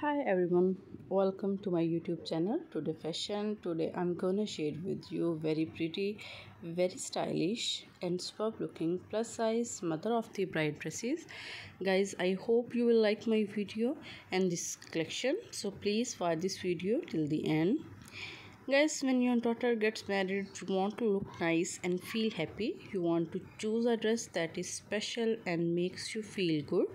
hi everyone welcome to my youtube channel. Today fashion today i'm gonna share with you very pretty very stylish and superb looking plus size mother of the bride dresses. Guys i hope you will like my video and this collection. So please watch this video till the end. Guys when your daughter gets married you want to look nice and feel happy. You want to choose a dress that is special and makes you feel good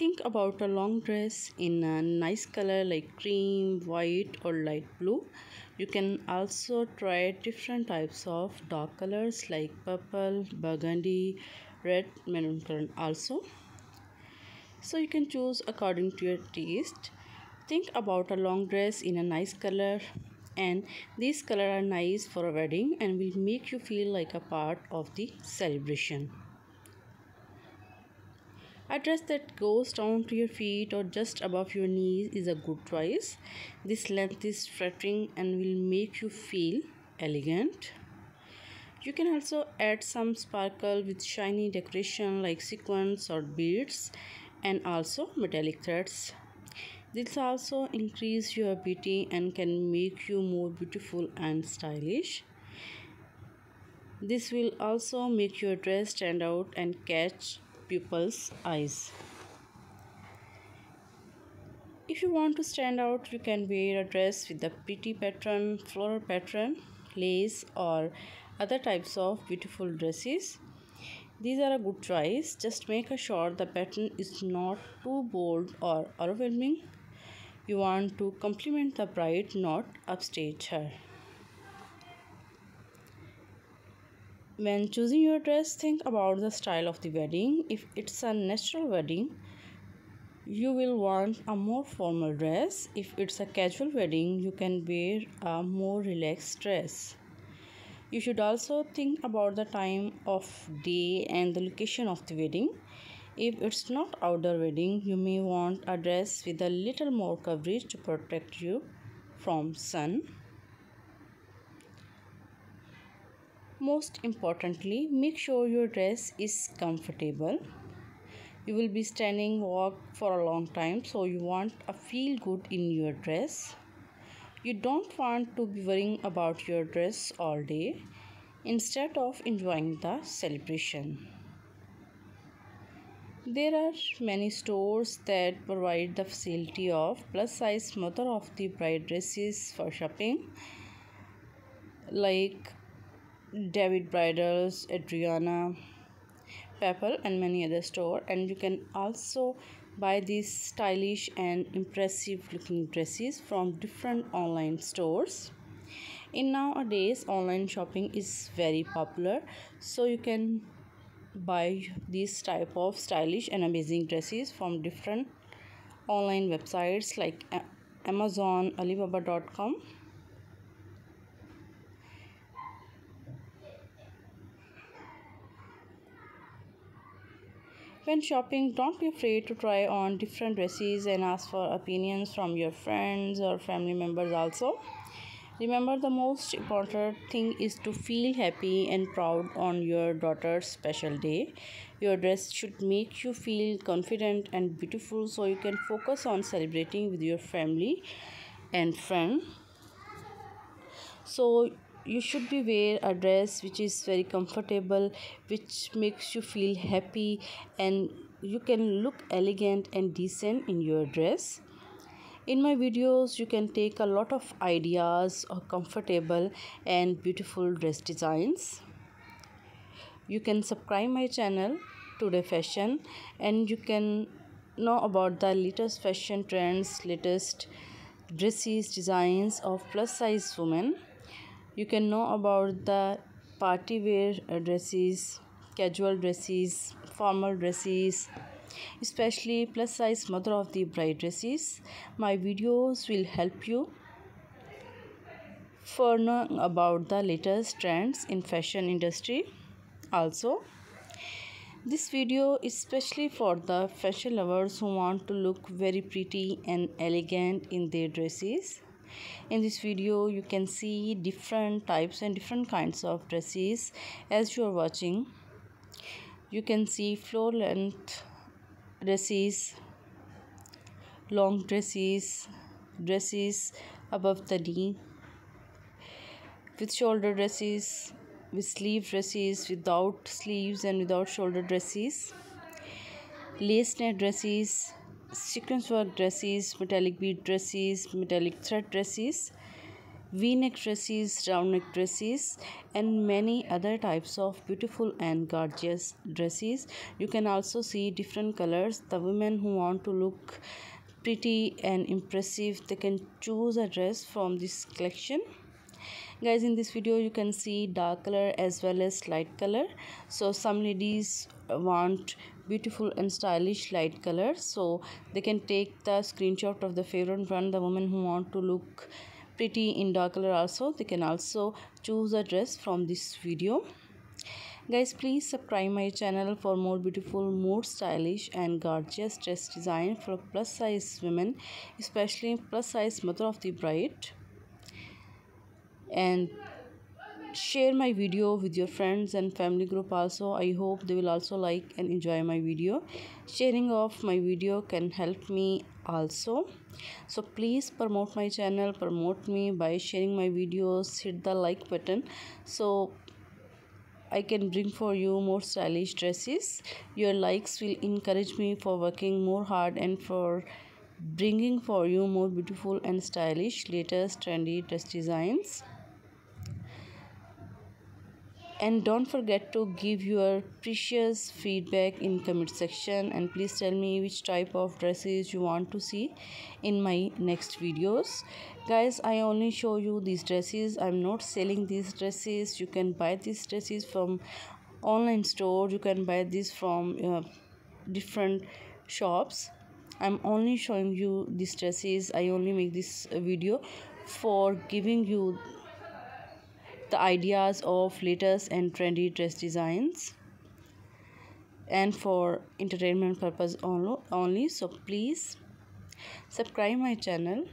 think about a long dress in a nice color like cream white or light blue. You can also try different types of dark colors like purple burgundy red maroon color also. So you can choose according to your taste. Think about a long dress in a nice color. And these color are nice for a wedding and will make you feel like a part of the celebration a dress that goes down to your feet or just above your knees is a good choice. This length is flattering and will make you feel elegant. You can also add some sparkle with shiny decoration like sequins or beads and also metallic threads. This also increase your beauty and can make you more beautiful and stylish. This will also make your dress stand out and catch pupils' eyes. If you want to stand out, you can wear a dress with a pretty pattern, floral pattern, lace or other types of beautiful dresses. These are a good choice. Just make sure the pattern is not too bold or overwhelming. You want to compliment the bride, not upstage her. When choosing your dress think about the style of the wedding. If it's a natural wedding you will want a more formal dress. If it's a casual wedding you can wear a more relaxed dress. You should also think about the time of day and the location of the wedding. If it's not outdoor wedding you may want a dress with a little more coverage to protect you from sun Most importantly, make sure your dress is comfortable. You will be standing walk for a long time, so you want a feel good in your dress. You don't want to be worrying about your dress all day instead of enjoying the celebration. There are many stores that provide the facility of plus size mother of the bride dresses for shopping like David Bridals, Adrianna, Papell and many other store. And you can also buy these stylish and impressive looking dresses from different online stores. In nowadays online shopping is very popular. So you can buy this type of stylish and amazing dresses from different online websites like amazon alibaba.com When shopping, don't be afraid to try on different dresses and ask for opinions from your friends or family members also. Remember, the most important thing is to feel happy and proud on your daughter's special day. Your dress should make you feel confident and beautiful so you can focus on celebrating with your family and friends. So, you should be wear a dress which is very comfortable which makes you feel happy and you can look elegant and decent in your dress. In my videos you can take a lot of ideas of comfortable and beautiful dress designs. You can subscribe my channel today fashion and you can know about the latest fashion trends latest dresses designs of plus size women you can know about the party wear dresses casual dresses formal dresses especially plus size mother of the bride dresses. My videos will help you for knowing about the latest trends in fashion industry also. This video is especially for the fashion lovers who want to look very pretty and elegant in their dresses in this video you can see different types and different kinds of dresses as you are watching. You can see floor length dresses long dresses dresses above the knee with shoulder dresses with sleeve dresses without sleeves and without shoulder dresses lace net dresses sequin work dresses metallic bead dresses metallic thread dresses v-neck dresses round neck dresses and many other types of beautiful and gorgeous dresses. You can also see different colors. The women who want to look pretty and impressive they can choose a dress from this collection. Guys in this video you can see dark color as well as light color. So some ladies want beautiful and stylish light color. So they can take the screenshot of the favorite one the women who want to look pretty in dark color also. They can also choose a dress from this video. Guys please subscribe my channel for more beautiful more stylish and gorgeous dress design for plus size women especially plus size mother of the bride. And share my video with your friends and family group also. I hope they will also like and enjoy my video. Sharing of my video can help me also. So please promote my channel promote me by sharing my videos. Hit the like button. So I can bring for you more stylish dresses. Your likes will encourage me for working more hard and for bringing for you more beautiful and stylish latest trendy dress designs and don't forget to give your precious feedback in comment section. And please tell me which type of dresses you want to see in my next videos. Guys i only show you these dresses. I'm not selling these dresses. You can buy these dresses from online store. You can buy this from uh, different shops. I'm only showing you these dresses. I only make this video for giving you the ideas of latest and trendy dress designs and for entertainment purpose only. So please subscribe my channel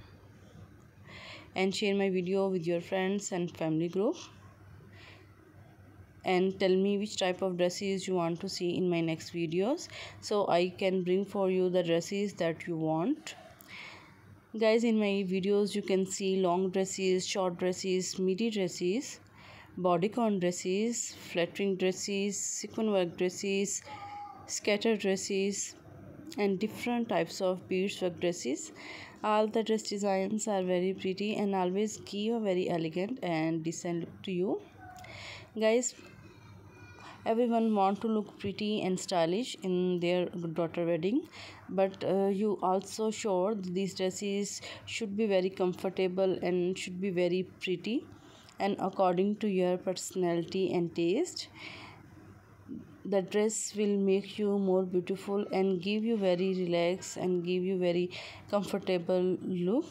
and share my video with your friends and family group. And tell me which type of dresses you want to see in my next videos so i can bring for you the dresses that you want. Guys in my videos you can see long dresses short dresses midi dresses bodycon dresses, flattering dresses, sequin work dresses, scattered dresses and different types of beads work dresses. All the dress designs are very pretty and always give a very elegant and decent look to you. Guys, everyone want to look pretty and stylish in their daughter wedding but uh, you also sure these dresses should be very comfortable and should be very pretty and according to your personality and taste the dress will make you more beautiful and give you very relaxed and give you very comfortable look.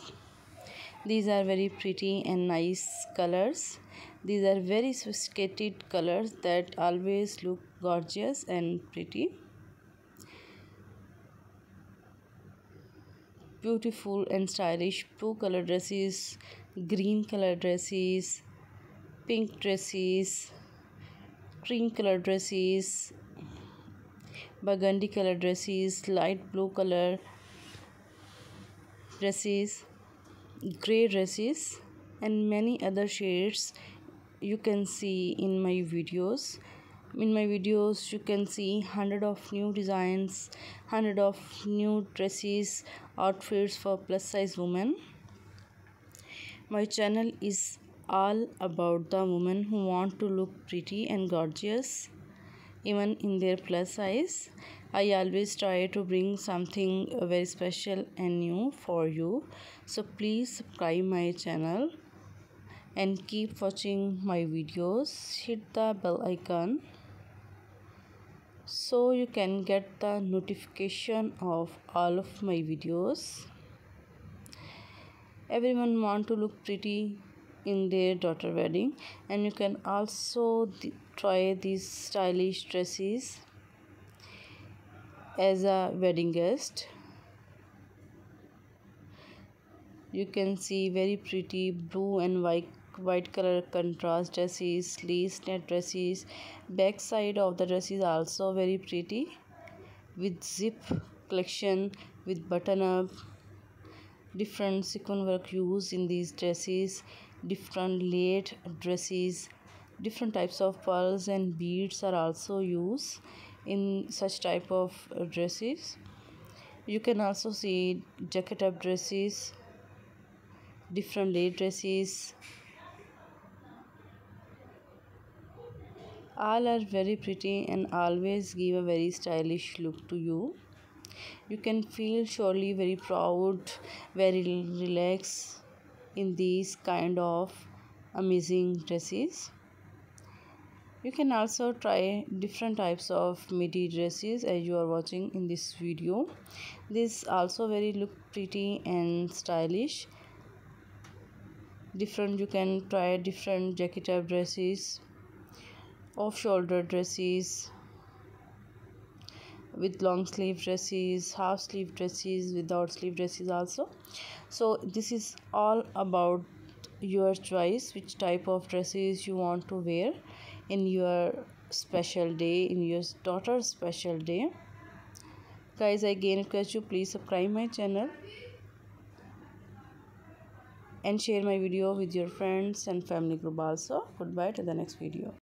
These are very pretty and nice colors. These are very sophisticated colors that always look gorgeous and pretty. Beautiful and stylish blue color dresses green color dresses pink dresses cream color dresses burgundy color dresses light blue color dresses gray dresses and many other shades you can see in my videos. In my videos you can see hundred of new designs hundred of new dresses outfits for plus size women. My channel is all about the women who want to look pretty and gorgeous even in their plus size. I always try to bring something very special and new for you. So please subscribe my channel and keep watching my videos. Hit the bell icon so you can get the notification of all of my videos. Everyone want to look pretty in their daughter wedding. And you can also try these stylish dresses as a wedding guest. You can see very pretty blue and white white color contrast dresses lace net dresses. Back side of the dress is also very pretty with zip collection with button up different sequin work used in these dresses different laid dresses different types of pearls and beads are also used in such type of dresses. You can also see jacket up dresses different laid dresses. All are very pretty and always give a very stylish look to you. You can feel surely very proud very relaxed in these kind of amazing dresses. You can also try different types of midi dresses as you are watching in this video. This also very look pretty and stylish. Different you can try different jacket type dresses off shoulder dresses with long sleeve dresses half sleeve dresses without sleeve dresses also. So this is all about your choice which type of dresses you want to wear in your special day in your daughter's special day. Guys I again request you please subscribe my channel and share my video with your friends and family group also. Goodbye to the next video